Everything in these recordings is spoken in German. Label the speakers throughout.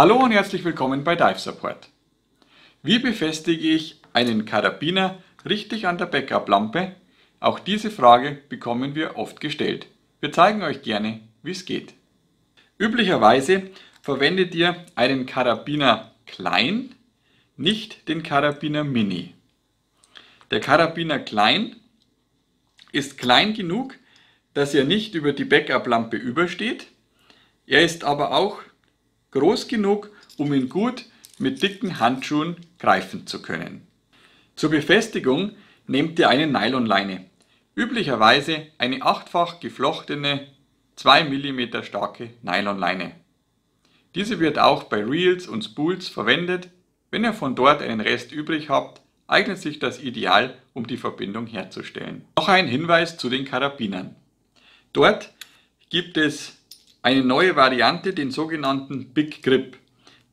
Speaker 1: Hallo und herzlich willkommen bei Dive Support. Wie befestige ich einen Karabiner richtig an der Backup-Lampe? Auch diese Frage bekommen wir oft gestellt. Wir zeigen euch gerne, wie es geht. Üblicherweise verwendet ihr einen Karabiner klein, nicht den Karabiner Mini. Der Karabiner klein ist klein genug, dass er nicht über die Backup-Lampe übersteht. Er ist aber auch groß genug, um ihn gut mit dicken Handschuhen greifen zu können. Zur Befestigung nehmt ihr eine Nylonleine, üblicherweise eine achtfach geflochtene 2 mm starke Nylonleine. Diese wird auch bei Reels und Spools verwendet. Wenn ihr von dort einen Rest übrig habt, eignet sich das ideal, um die Verbindung herzustellen. Noch ein Hinweis zu den Karabinern. Dort gibt es eine neue Variante, den sogenannten Big Grip.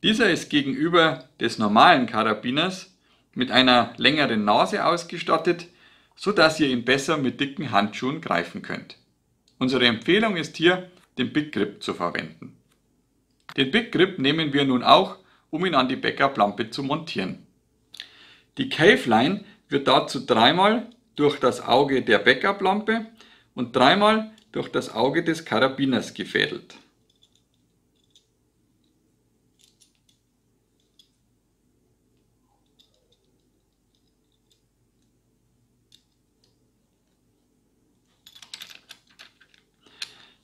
Speaker 1: Dieser ist gegenüber des normalen Karabiners mit einer längeren Nase ausgestattet, so dass ihr ihn besser mit dicken Handschuhen greifen könnt. Unsere Empfehlung ist hier, den Big Grip zu verwenden. Den Big Grip nehmen wir nun auch, um ihn an die Backup-Lampe zu montieren. Die Cave Line wird dazu dreimal durch das Auge der Backup-Lampe und dreimal durch das Auge des Karabiners gefädelt.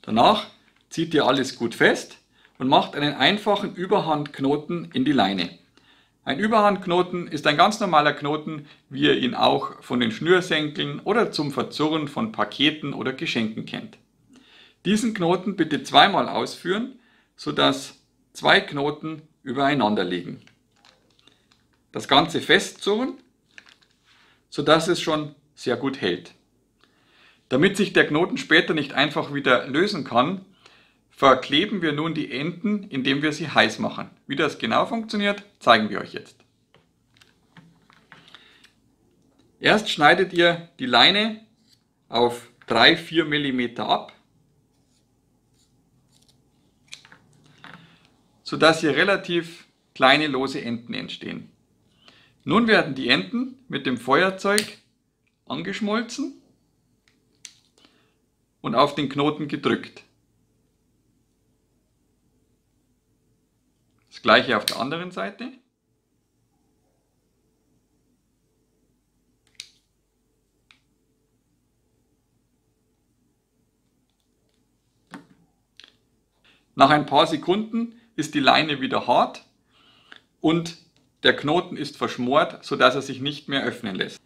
Speaker 1: Danach zieht ihr alles gut fest und macht einen einfachen Überhandknoten in die Leine. Ein Überhandknoten ist ein ganz normaler Knoten, wie ihr ihn auch von den Schnürsenkeln oder zum Verzurren von Paketen oder Geschenken kennt. Diesen Knoten bitte zweimal ausführen, sodass zwei Knoten übereinander liegen. Das Ganze festzurren, sodass es schon sehr gut hält. Damit sich der Knoten später nicht einfach wieder lösen kann, verkleben wir nun die Enden, indem wir sie heiß machen. Wie das genau funktioniert, zeigen wir euch jetzt. Erst schneidet ihr die Leine auf 3-4 mm ab sodass hier relativ kleine lose Enden entstehen. Nun werden die Enden mit dem Feuerzeug angeschmolzen und auf den Knoten gedrückt. Das gleiche auf der anderen Seite. Nach ein paar Sekunden ist die Leine wieder hart und der Knoten ist verschmort, sodass er sich nicht mehr öffnen lässt.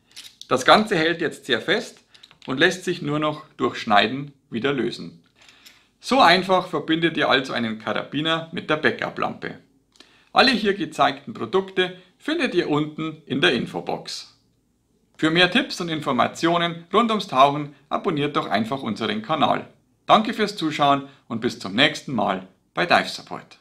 Speaker 1: Das Ganze hält jetzt sehr fest und lässt sich nur noch durch Schneiden wieder lösen. So einfach verbindet ihr also einen Karabiner mit der Backup-Lampe. Alle hier gezeigten Produkte findet ihr unten in der Infobox. Für mehr Tipps und Informationen rund ums Tauchen abonniert doch einfach unseren Kanal. Danke fürs Zuschauen und bis zum nächsten Mal bei Dive Support.